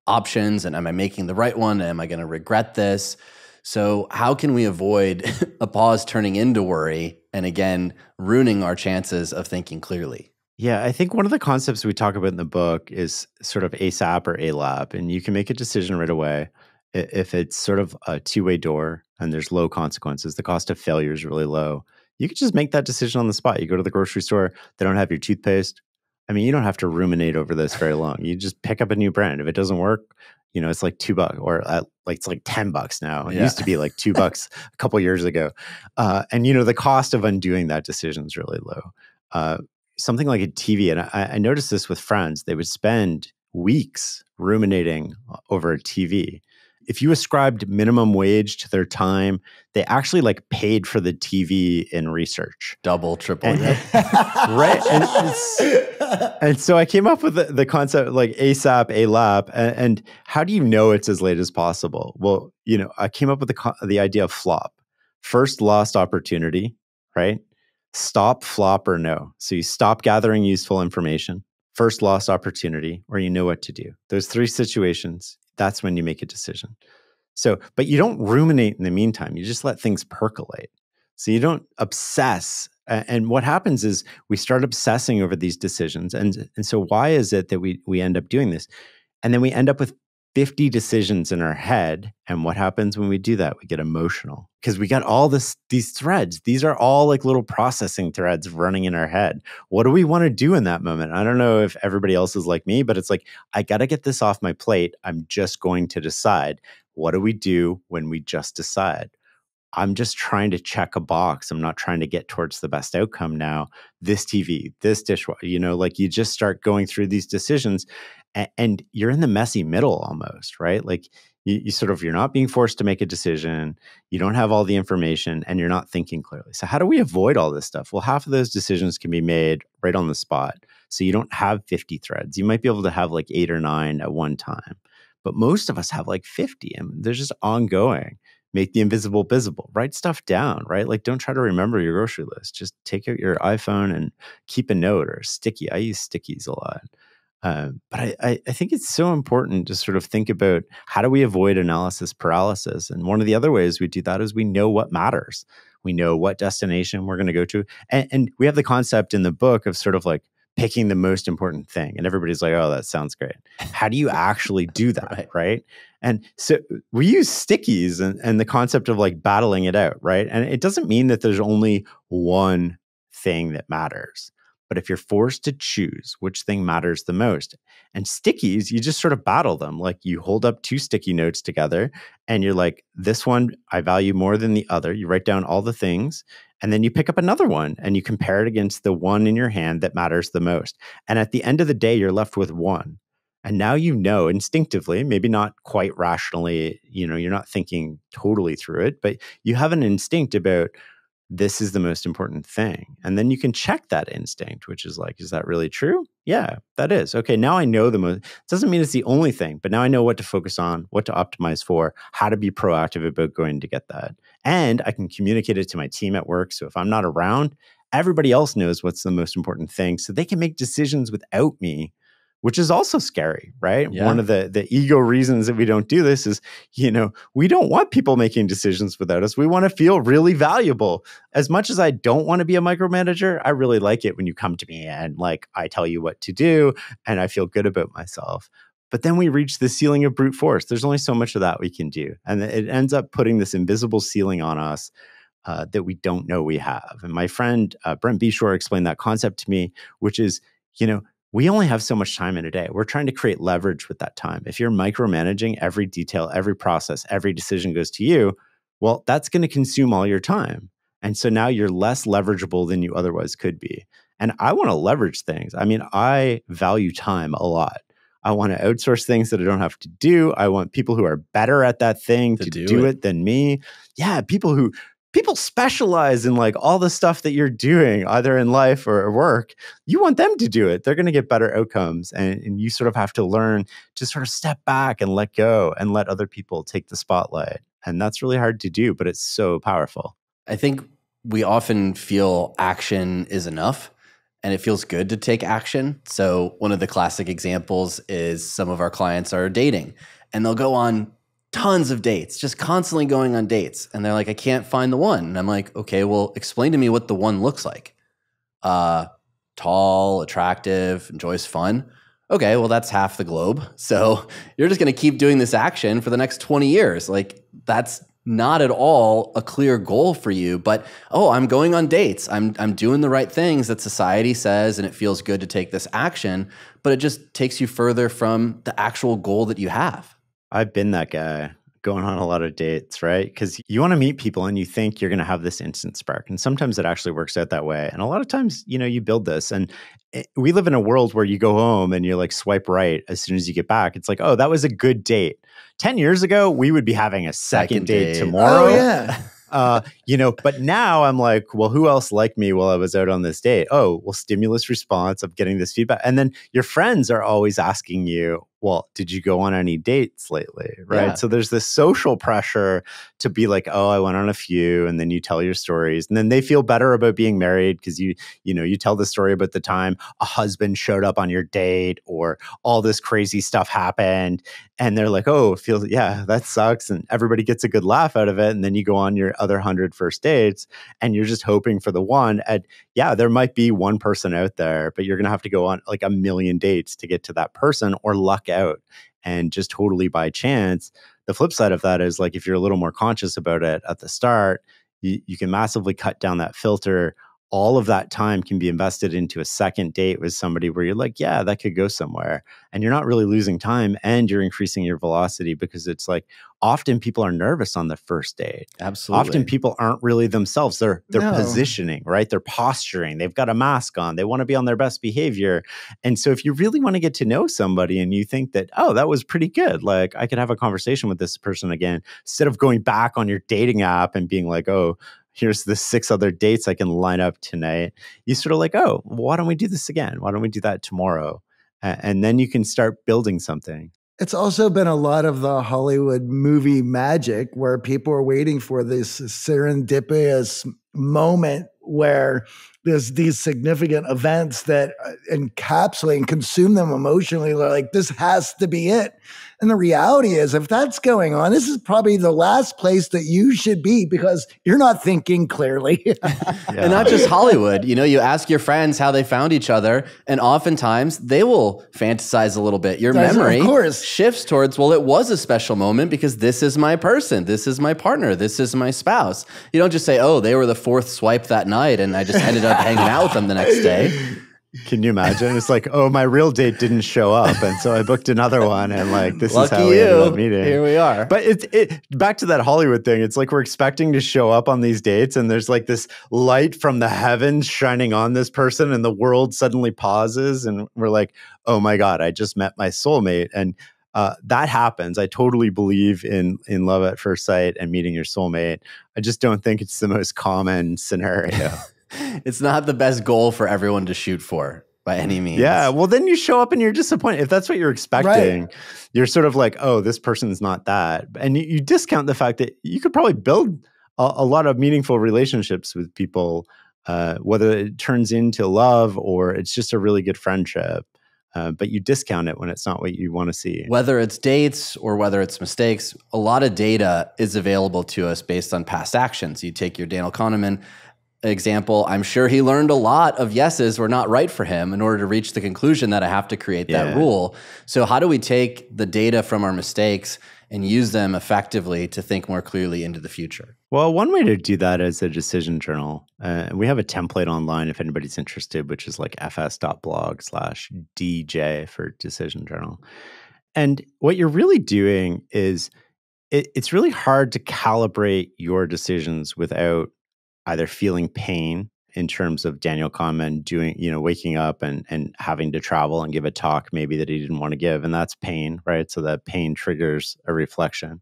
options and am I making the right one? Am I going to regret this? So, how can we avoid a pause turning into worry and again, ruining our chances of thinking clearly. Yeah, I think one of the concepts we talk about in the book is sort of ASAP or ALAP, and you can make a decision right away if it's sort of a two way door and there's low consequences. The cost of failure is really low. You could just make that decision on the spot. You go to the grocery store, they don't have your toothpaste. I mean, you don't have to ruminate over this very long. You just pick up a new brand. If it doesn't work, you know, it's like two bucks or uh, like it's like 10 bucks now. It yeah. used to be like two bucks a couple years ago. Uh, and, you know, the cost of undoing that decision is really low. Uh, something like a TV, and I, I noticed this with friends, they would spend weeks ruminating over a TV if you ascribed minimum wage to their time, they actually like paid for the TV in research. Double, triple, and, right? And, and, and, so I came up with the, the concept like ASAP, ALAP, and, and, how do you know it's as late as possible? Well, you know, I came up with the the idea of flop, first lost opportunity, right? Stop, flop, or no. So you stop gathering useful information, first lost opportunity, or you know what to do. Those three situations that's when you make a decision. So, but you don't ruminate in the meantime. You just let things percolate. So you don't obsess. And what happens is we start obsessing over these decisions. And, and so why is it that we, we end up doing this? And then we end up with 50 decisions in our head. And what happens when we do that? We get emotional because we got all this these threads. These are all like little processing threads running in our head. What do we want to do in that moment? I don't know if everybody else is like me, but it's like I got to get this off my plate. I'm just going to decide. What do we do when we just decide? I'm just trying to check a box. I'm not trying to get towards the best outcome now. This TV, this dishwasher, you know, like you just start going through these decisions and, and you're in the messy middle almost, right? Like you, you sort of you're not being forced to make a decision, you don't have all the information, and you're not thinking clearly. So how do we avoid all this stuff? Well, half of those decisions can be made right on the spot. So you don't have 50 threads. You might be able to have like eight or nine at one time, but most of us have like 50, and they're just ongoing make the invisible visible write stuff down right like don't try to remember your grocery list just take out your iphone and keep a note or sticky i use stickies a lot uh, but I, I think it's so important to sort of think about how do we avoid analysis paralysis. And one of the other ways we do that is we know what matters. We know what destination we're going to go to. And, and we have the concept in the book of sort of like picking the most important thing. And everybody's like, oh, that sounds great. How do you actually do that? right. right. And so we use stickies and, and the concept of like battling it out. Right. And it doesn't mean that there's only one thing that matters. But if you're forced to choose which thing matters the most, and stickies, you just sort of battle them. Like you hold up two sticky notes together and you're like, this one I value more than the other. You write down all the things and then you pick up another one and you compare it against the one in your hand that matters the most. And at the end of the day, you're left with one. And now you know instinctively, maybe not quite rationally, you know, you're not thinking totally through it, but you have an instinct about this is the most important thing. And then you can check that instinct, which is like, is that really true? Yeah, that is. Okay, now I know the most. Doesn't mean it's the only thing, but now I know what to focus on, what to optimize for, how to be proactive about going to get that. And I can communicate it to my team at work. So if I'm not around, everybody else knows what's the most important thing. So they can make decisions without me which is also scary, right? Yeah. One of the the ego reasons that we don't do this is, you know, we don't want people making decisions without us. We want to feel really valuable. As much as I don't want to be a micromanager, I really like it when you come to me and like I tell you what to do and I feel good about myself. But then we reach the ceiling of brute force. There's only so much of that we can do. And it ends up putting this invisible ceiling on us uh, that we don't know we have. And my friend uh, Brent Beshore explained that concept to me, which is, you know, we only have so much time in a day. We're trying to create leverage with that time. If you're micromanaging every detail, every process, every decision goes to you, well, that's going to consume all your time. And so now you're less leverageable than you otherwise could be. And I want to leverage things. I mean, I value time a lot. I want to outsource things that I don't have to do. I want people who are better at that thing to, to do, do it. it than me. Yeah, people who people specialize in like all the stuff that you're doing, either in life or at work. You want them to do it. They're going to get better outcomes. And, and you sort of have to learn to sort of step back and let go and let other people take the spotlight. And that's really hard to do, but it's so powerful. I think we often feel action is enough and it feels good to take action. So, one of the classic examples is some of our clients are dating and they'll go on tons of dates, just constantly going on dates. And they're like, I can't find the one. And I'm like, okay, well, explain to me what the one looks like. Uh, tall, attractive, enjoys fun. Okay, well, that's half the globe. So you're just going to keep doing this action for the next 20 years. Like, that's not at all a clear goal for you, but oh, I'm going on dates. I'm I'm doing the right things that society says and it feels good to take this action, but it just takes you further from the actual goal that you have. I've been that guy going on a lot of dates, right? Because you want to meet people and you think you're going to have this instant spark. And sometimes it actually works out that way. And a lot of times, you know, you build this. And it, we live in a world where you go home and you're like, swipe right as soon as you get back. It's like, oh, that was a good date. 10 years ago, we would be having a second, second date, date tomorrow. Oh, yeah. uh, you know, but now I'm like, well, who else liked me while I was out on this date? Oh, well, stimulus response of getting this feedback. And then your friends are always asking you, well, did you go on any dates lately? Right. Yeah. So there's this social pressure to be like, oh, I went on a few, and then you tell your stories. And then they feel better about being married because you, you know, you tell the story about the time a husband showed up on your date or all this crazy stuff happened. And they're like, oh, feels yeah, that sucks. And everybody gets a good laugh out of it. And then you go on your other hundred first dates and you're just hoping for the one. And yeah, there might be one person out there, but you're gonna have to go on like a million dates to get to that person or luck out and just totally by chance. The flip side of that is like if you're a little more conscious about it at the start, you, you can massively cut down that filter all of that time can be invested into a second date with somebody where you're like, yeah, that could go somewhere. And you're not really losing time and you're increasing your velocity because it's like often people are nervous on the first date. Absolutely. Often people aren't really themselves. They're they're no. positioning, right? They're posturing. They've got a mask on. They want to be on their best behavior. And so if you really want to get to know somebody and you think that, oh, that was pretty good, like I could have a conversation with this person again, instead of going back on your dating app and being like, oh, here's the six other dates I can line up tonight. You sort of like, oh, why don't we do this again? Why don't we do that tomorrow? And then you can start building something. It's also been a lot of the Hollywood movie magic where people are waiting for this serendipitous moment where there's these significant events that uh, encapsulate and consume them emotionally. They're like, this has to be it. And the reality is, if that's going on, this is probably the last place that you should be because you're not thinking clearly. yeah. And not just Hollywood. You know, you ask your friends how they found each other, and oftentimes they will fantasize a little bit. Your That's, memory shifts towards, well, it was a special moment because this is my person, this is my partner, this is my spouse. You don't just say, oh, they were the fourth swipe that night, and I just ended up hanging out with them the next day. Can you imagine? It's like, oh, my real date didn't show up, and so I booked another one, and like this is how we you. ended up meeting. Here we are. But it's it back to that Hollywood thing. It's like we're expecting to show up on these dates, and there's like this light from the heavens shining on this person, and the world suddenly pauses, and we're like, oh my god, I just met my soulmate, and uh, that happens. I totally believe in in love at first sight and meeting your soulmate. I just don't think it's the most common scenario. it's not the best goal for everyone to shoot for by any means. Yeah. Well, then you show up and you're disappointed. If that's what you're expecting, right. you're sort of like, oh, this person's not that. And you, you discount the fact that you could probably build a, a lot of meaningful relationships with people, uh, whether it turns into love or it's just a really good friendship. Uh, but you discount it when it's not what you want to see. Whether it's dates or whether it's mistakes, a lot of data is available to us based on past actions. You take your Daniel Kahneman example, I'm sure he learned a lot of yeses were not right for him in order to reach the conclusion that I have to create that yeah. rule. So, how do we take the data from our mistakes and use them effectively to think more clearly into the future? Well, one way to do that is a decision journal. Uh, we have a template online if anybody's interested, which is like fs.blog slash DJ for decision journal. And what you're really doing is it, it's really hard to calibrate your decisions without either feeling pain in terms of Daniel Kahneman doing, you know, waking up and and having to travel and give a talk maybe that he didn't want to give, and that's pain, right? So that pain triggers a reflection.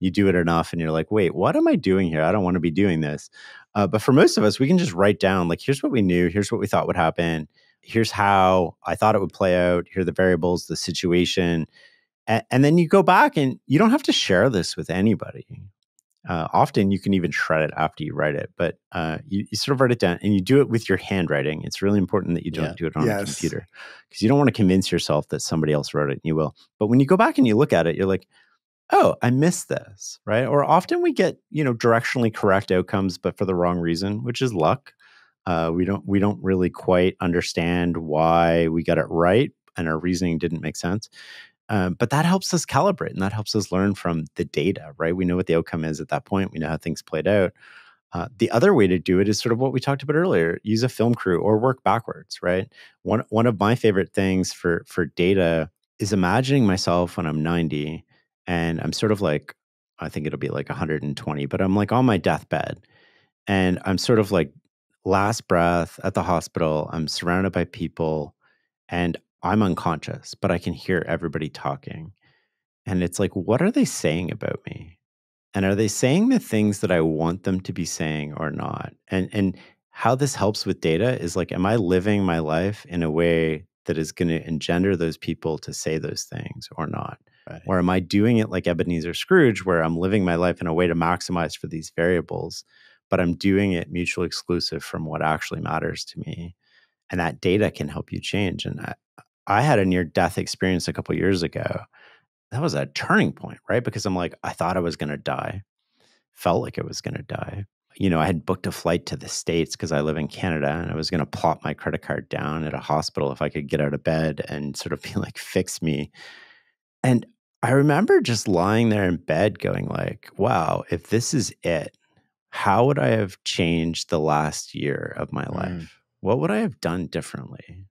You do it enough, and you're like, wait, what am I doing here? I don't want to be doing this. Uh, but for most of us, we can just write down like, here's what we knew, here's what we thought would happen, here's how I thought it would play out, here are the variables, the situation, and, and then you go back and you don't have to share this with anybody uh, often you can even shred it after you write it, but uh, you, you, sort of write it down and you do it with your handwriting. It's really important that you don't yeah. do it on yes. a computer because you don't want to convince yourself that somebody else wrote it and you will. But when you go back and you look at it, you're like, oh, I missed this, right? Or often we get, you know, directionally correct outcomes, but for the wrong reason, which is luck. Uh, we don't we don't really quite understand why we got it right, and our reasoning didn't make sense. Um, but that helps us calibrate, and that helps us learn from the data, right? We know what the outcome is at that point. We know how things played out. Uh, the other way to do it is sort of what we talked about earlier: use a film crew or work backwards, right? One one of my favorite things for for data is imagining myself when I'm 90 and I'm sort of like, I think it'll be like 120, but I'm like on my deathbed and I'm sort of like last breath at the hospital. I'm surrounded by people and I'm unconscious, but I can hear everybody talking. And it's like, what are they saying about me? And are they saying the things that I want them to be saying or not? And and how this helps with data is like, am I living my life in a way that is going to engender those people to say those things or not? Right. Or am I doing it like Ebenezer Scrooge, where I'm living my life in a way to maximize for these variables, but I'm doing it mutually exclusive from what actually matters to me? And that data can help you change. And I, I had a near death experience a couple years ago. That was a turning point, right? Because I'm like, I thought I was going to die, felt like I was going to die. You know, I had booked a flight to the States because I live in Canada and I was going to plop my credit card down at a hospital if I could get out of bed and sort of be like, fix me. And I remember just lying there in bed going like, wow, if this is it, how would I have changed the last year of my mm. life? What would I have done differently?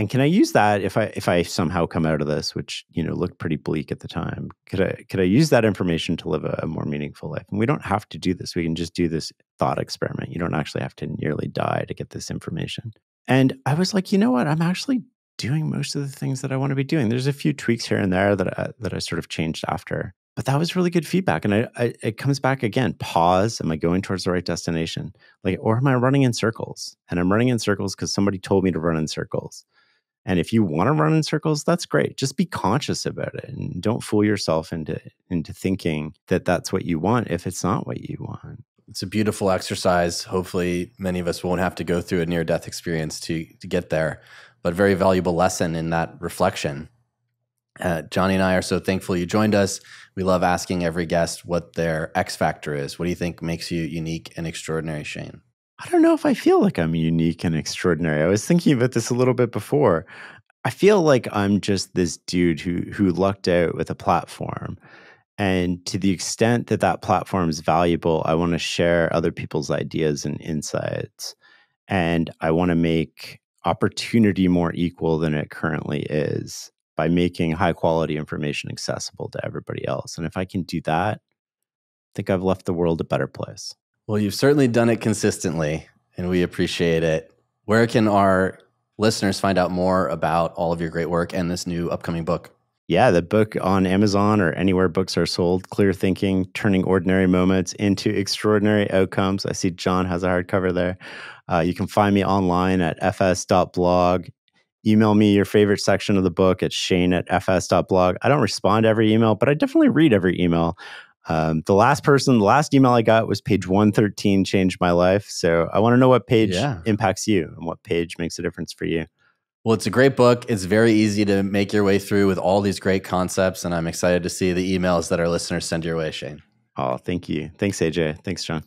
And can I use that if I if I somehow come out of this, which you know looked pretty bleak at the time? Could I could I use that information to live a, a more meaningful life? And we don't have to do this. We can just do this thought experiment. You don't actually have to nearly die to get this information. And I was like, you know what? I'm actually doing most of the things that I want to be doing. There's a few tweaks here and there that I, that I sort of changed after, but that was really good feedback. And I, I, it comes back again. Pause. Am I going towards the right destination? Like, or am I running in circles? And I'm running in circles because somebody told me to run in circles. And if you want to run in circles, that's great. Just be conscious about it and don't fool yourself into into thinking that that's what you want if it's not what you want. It's a beautiful exercise. Hopefully, many of us won't have to go through a near death experience to to get there but very valuable lesson in that reflection. Uh, Johnny and I are so thankful you joined us. We love asking every guest what their X factor is. What do you think makes you unique and extraordinary, Shane? I don't know if I feel like I'm unique and extraordinary. I was thinking about this a little bit before. I feel like I'm just this dude who who lucked out with a platform. And to the extent that that platform is valuable, I want to share other people's ideas and insights. And I want to make opportunity more equal than it currently is by making high quality information accessible to everybody else. And if I can do that, I think I've left the world a better place. Well, you've certainly done it consistently, and we appreciate it. Where can our listeners find out more about all of your great work and this new upcoming book? Yeah, the book on Amazon or anywhere books are sold, Clear Thinking, Turning Ordinary Moments into Extraordinary Outcomes. I see John has a hardcover there. Uh, you can find me online at fs.blog. Email me your favorite section of the book at shane at fs.blog. I don't respond to every email, but I definitely read every email. Um, the last person, the last email I got was page 113 changed my life. So I want to know what page yeah. impacts you and what page makes a difference for you. Well, it's a great book. It's very easy to make your way through with all these great concepts. And I'm excited to see the emails that our listeners send your way, Shane. Oh, thank you. Thanks, AJ. Thanks, John.